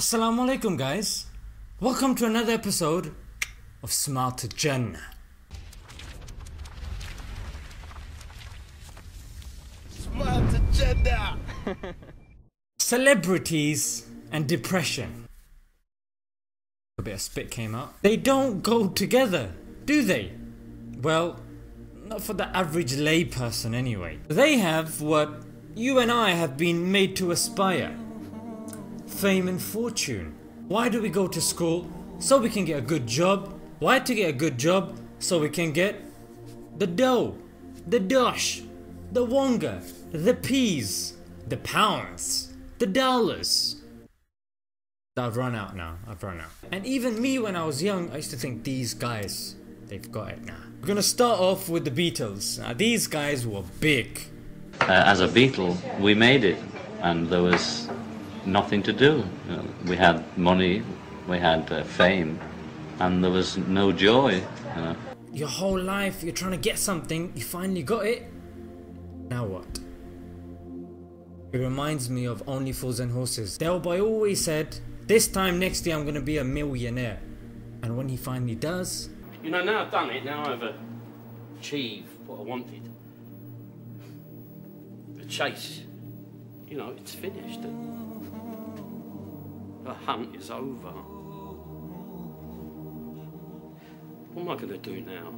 Assalamu alaikum, guys. Welcome to another episode of Smile to Jannah. To Jannah. Celebrities and depression. A bit of spit came out. They don't go together, do they? Well, not for the average layperson anyway. They have what you and I have been made to aspire fame and fortune. Why do we go to school? So we can get a good job. Why to get a good job? So we can get the dough, the dosh, the wonga, the peas, the pounds, the dollars. I've run out now. I've run out. And even me when I was young, I used to think these guys, they've got it now. We're gonna start off with the Beatles. Now, these guys were big. Uh, as a Beatle, we made it, and there was nothing to do. You we had money, we had uh, fame, and there was no joy. You know. Your whole life, you're trying to get something, you finally got it. Now what? It reminds me of Only Fools and Horses. Del Boy always said, This time next year I'm gonna be a millionaire. And when he finally does, You know, now I've done it, now I've uh, achieved what I wanted. The chase, you know, it's finished. The hunt is over. What am I going to do now?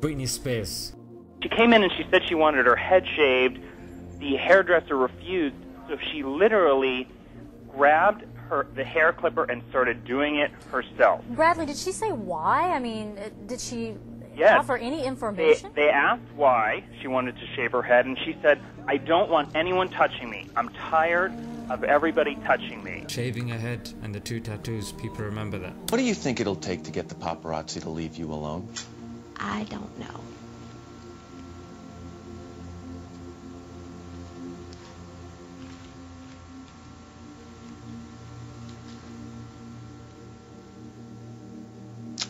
Britney Spears. She came in and she said she wanted her head shaved. The hairdresser refused, so she literally grabbed her the hair clipper and started doing it herself. Bradley, did she say why? I mean, uh, did she Yes. offer any They, information? they asked why she wanted to shave her head, and she said, "I don't want anyone touching me. I'm tired of everybody touching me." Shaving her head and the two tattoos, people remember that. What do you think it'll take to get the paparazzi to leave you alone? I don't know.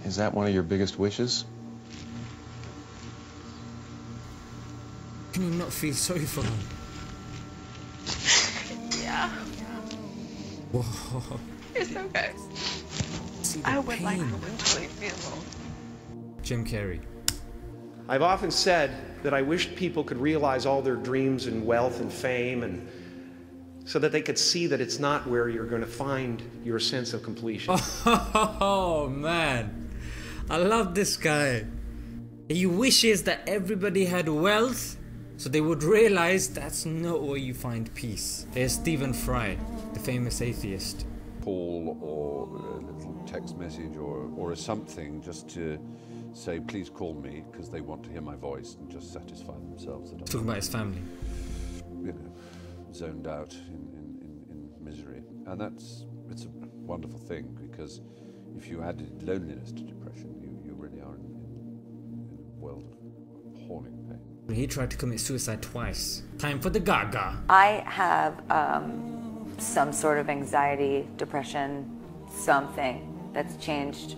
Is that one of your biggest wishes? Can you not feel sorry for them? Yeah, Whoa. it's okay. See I would like pain. for them to leave me alone. Jim Carrey. I've often said that I wished people could realize all their dreams and wealth and fame and so that they could see that it's not where you're going to find your sense of completion. Oh man, I love this guy. He wishes that everybody had wealth so they would realize that's not where you find peace. There's Stephen Fry, the famous atheist. call or a little text message or, or a something just to say, please call me because they want to hear my voice and just satisfy themselves that I'm, Talking about his family. you know, zoned out in, in, in, in misery. And that's, it's a wonderful thing because if you added loneliness to depression, you, you really are in, in, in a world of appalling pain. He tried to commit suicide twice. Time for the Gaga. I have um, some sort of anxiety, depression, something that's changed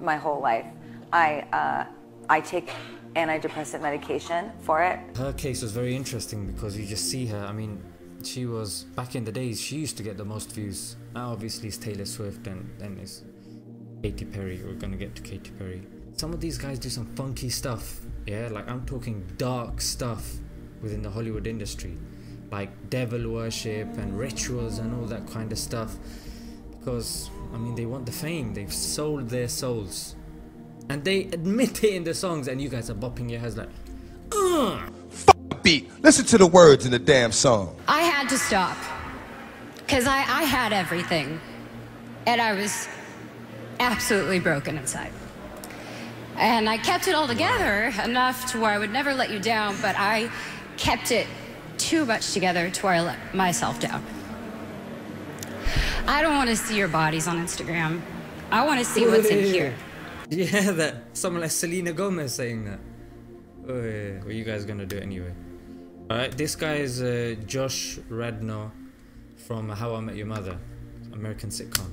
my whole life. I uh, I take antidepressant medication for it. Her case was very interesting because you just see her. I mean, she was back in the days. She used to get the most views. Now, obviously, it's Taylor Swift and then it's Katy Perry. We're gonna get to Katy Perry. Some of these guys do some funky stuff. Yeah, like I'm talking dark stuff within the Hollywood industry, like devil worship and rituals and all that kind of stuff. Because I mean, they want the fame. They've sold their souls, and they admit it in the songs. And you guys are bopping your heads like, Ugh. beat. Listen to the words in the damn song. I had to stop because I, I had everything and I was absolutely broken inside. And I kept it all together enough to where I would never let you down, but I kept it too much together to where I let myself down. I don't want to see your bodies on Instagram. I want to see what's in here. Yeah, that someone like Selena Gomez saying that. Oh yeah, well you guys gonna do it anyway. Alright, this guy is uh, Josh Radnor from How I Met Your Mother, American sitcom.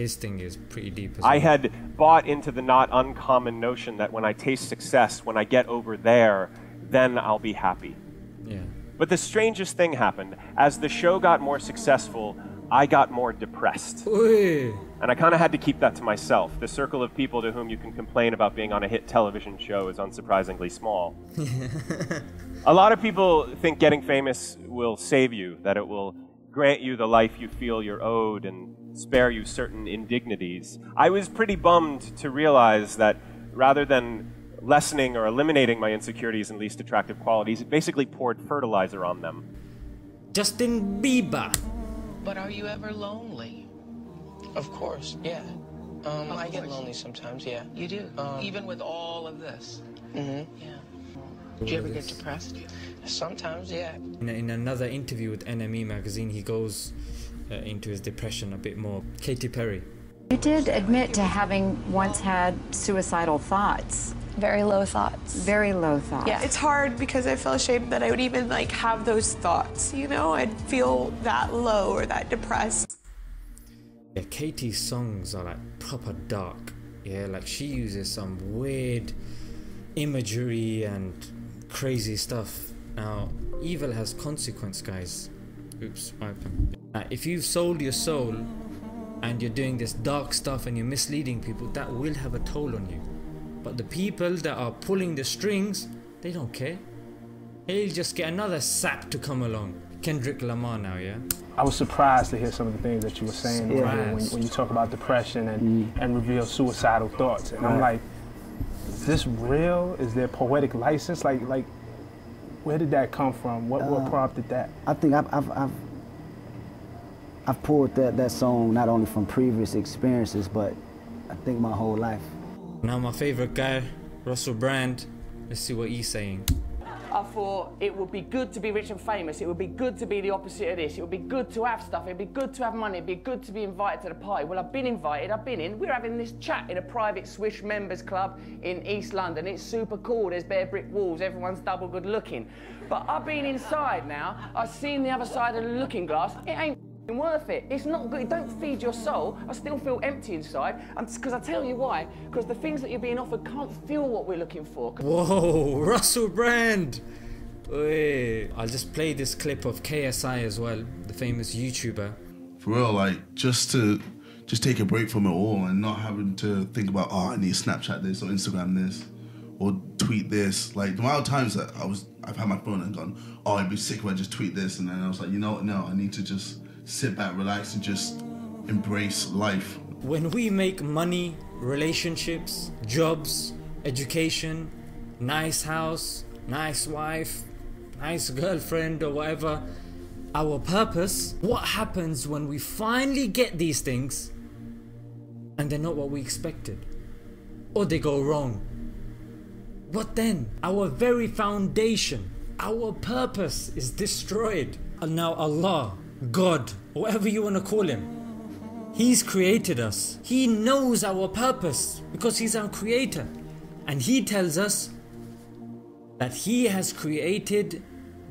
His thing is pretty deep as I had bought into the not uncommon notion that when I taste success, when I get over there, then I'll be happy. Yeah. But the strangest thing happened. As the show got more successful, I got more depressed. And I kind of had to keep that to myself. The circle of people to whom you can complain about being on a hit television show is unsurprisingly small. a lot of people think getting famous will save you, that it will grant you the life you feel you're owed and spare you certain indignities. I was pretty bummed to realize that rather than lessening or eliminating my insecurities and least attractive qualities, it basically poured fertilizer on them. Justin Bieber. But are you ever lonely? Of course, yeah. Um, I get lonely sometimes, yeah. You do? Um, Even with all of this? Mm-hmm. Yeah. Do you ever get depressed? Sometimes, yeah. In, in another interview with NME magazine, he goes uh, into his depression a bit more. Katy Perry. You did admit to having once had suicidal thoughts. Very low thoughts. Very low thoughts. Yeah, it's hard because I feel ashamed that I would even like have those thoughts, you know? I'd feel that low or that depressed. Yeah, Katy's songs are like proper dark. Yeah, like she uses some weird imagery and crazy stuff. Now, evil has consequence, guys. Oops, my pen. Now, if you've sold your soul and you're doing this dark stuff and you're misleading people, that will have a toll on you. But the people that are pulling the strings, they don't care. He'll just get another sap to come along. Kendrick Lamar now, yeah? I was surprised to hear some of the things that you were saying earlier when, when you talk about depression and, mm. and reveal suicidal thoughts. And I'm like, is this real? Is there poetic license? Like, like, where did that come from? What, what Uh, prompted that? I think I've, I've, I've, I've pulled that, that song not only from previous experiences, but I think my whole life. Now my favorite guy, Russell Brand. Let's see what he's saying. I thought it would be good to be rich and famous. It would be good to be the opposite of this. It would be good to have stuff. It'd be good to have money. It'd be good to be invited to the party. Well, I've been invited. I've been in. We're having this chat in a private Swish members club in East London. It's super cool. There's bare brick walls. Everyone's double good looking. But I've been inside now. I've seen the other side of the looking glass. It ain't worth it. It's not good. Don't feed your soul. I still feel empty inside. And because I tell you why. Because the things that you're being offered can't feel what we're looking for. Whoa, Russell Brand! Wait, I'll just play this clip of KSI as well, the famous YouTuber. For real, like just to just take a break from it all and not having to think about oh I need to Snapchat this or Instagram this or tweet this. Like the amount of times that I was I've had my phone and gone, oh I'd be sick if I just tweet this and then I was like, you know what, no, I need to just sit back, relax and just embrace life. When we make money, relationships, jobs, education, nice house, nice wife, nice girlfriend or whatever, our purpose, what happens when we finally get these things and they're not what we expected? Or they go wrong? What then? Our very foundation, our purpose is destroyed. And now Allah, God, whatever you want to call him, He's created us. He knows our purpose because He's our creator. And He tells us that He has created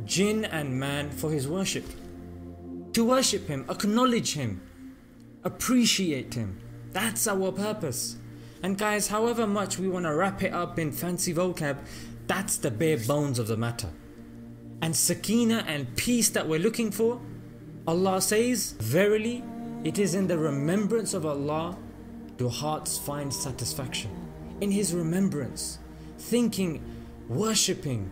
jinn and man for His worship. To worship Him, acknowledge Him, appreciate Him. That's our purpose. And guys, however much we want to wrap it up in fancy vocab, that's the bare bones of the matter. And sakina and peace that we're looking for, Allah says, Verily, it is in the remembrance of Allah do hearts find satisfaction. In His remembrance, thinking, worshipping,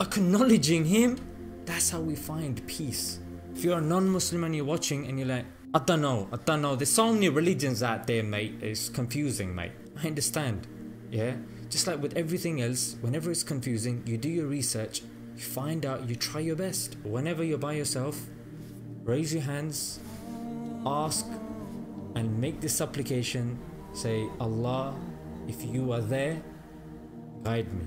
acknowledging Him, that's how we find peace. If you're a non Muslim and you're watching and you're like, I don't know, I don't know, there's so many religions out there, mate, it's confusing, mate. I understand, yeah? Just like with everything else, whenever it's confusing, you do your research, you find out, you try your best. Whenever you're by yourself, raise your hands, ask, and make this supplication. Say, Allah, if you are there, guide me.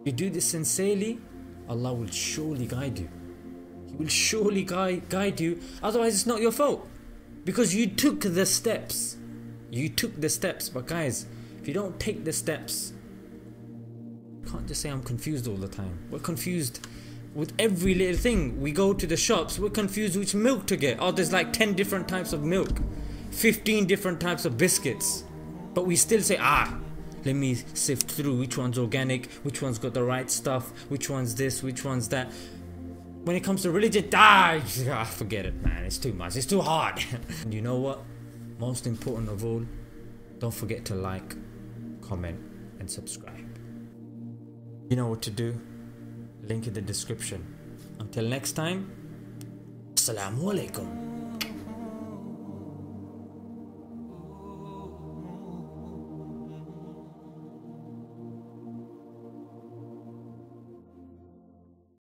If you do this sincerely, Allah will surely guide you. He will surely guide, guide you. Otherwise, it's not your fault. Because you took the steps. You took the steps. But guys, if you don't take the steps, you can't just say I'm confused all the time. We're confused with every little thing. We go to the shops, we're confused which milk to get. Oh, there's like 10 different types of milk, 15 different types of biscuits. But we still say, ah, let me sift through which one's organic, which one's got the right stuff, which one's this, which one's that. when it comes to religion, ah, ah, forget it, man. It's too much. It's too hard. and you know what? Most important of all, don't forget to like, comment, and subscribe. You know what to do. Link in the description. Until next time, Assalamu alaikum.